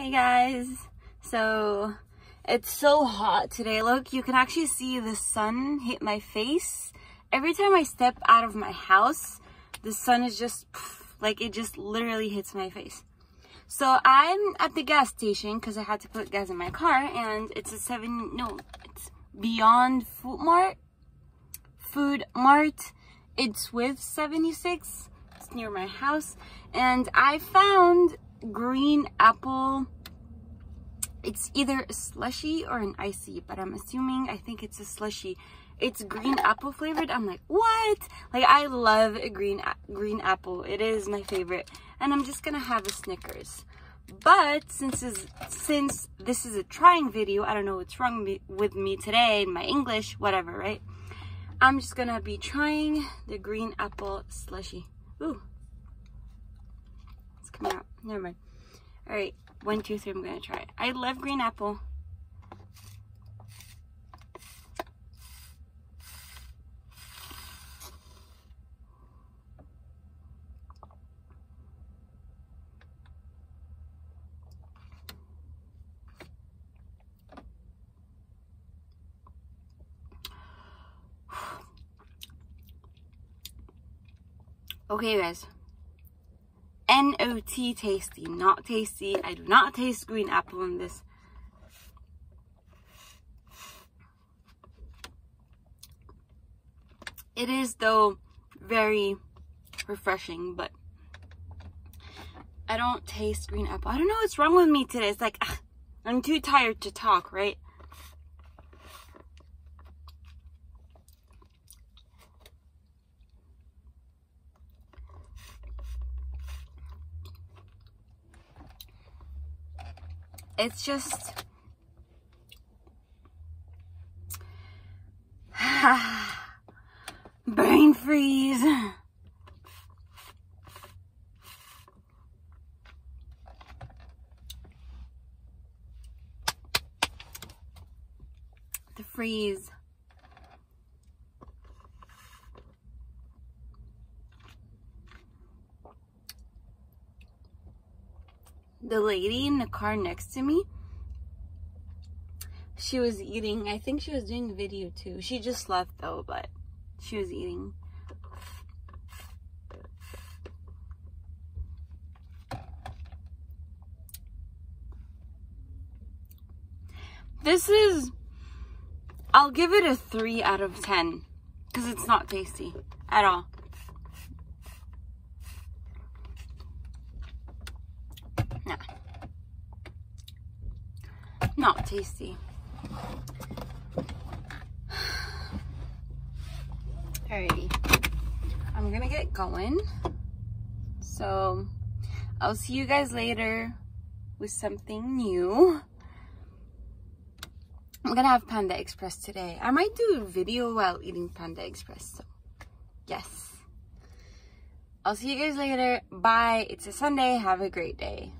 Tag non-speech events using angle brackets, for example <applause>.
Hey guys, so it's so hot today. Look, you can actually see the sun hit my face. Every time I step out of my house, the sun is just like it just literally hits my face. So I'm at the gas station because I had to put gas in my car and it's a seven, no, it's Beyond Food Mart. Food Mart. It's with 76. It's near my house. And I found green apple. It's either a slushy or an icy, but I'm assuming, I think it's a slushy. It's green apple flavored. I'm like, what? Like, I love a green, green apple. It is my favorite. And I'm just gonna have a Snickers. But since is since this is a trying video, I don't know what's wrong with me today my English, whatever, right? I'm just gonna be trying the green apple slushy. Ooh. Never mind. All right, one, two, three, I'm gonna try it. I love green apple. <sighs> Okay, guys. N-O-T tasty, not tasty. I do not taste green apple in this. It is, though, very refreshing, but I don't taste green apple. I don't know what's wrong with me today. It's like, ugh, I'm too tired to talk, right? It's just <sighs> brain freeze. The freeze. The lady in the car next to me, she was eating. I think she was doing a video too. She just left though, but she was eating. This is, I'll give it a 3 out of 10 because it's not tasty at all. Not tasty. Alrighty. I'm gonna get going. So, I'll see you guys later with something new. I'm gonna have Panda Express today. I might do a video while eating Panda Express. So, yes. I'll see you guys later. Bye. It's a Sunday. Have a great day.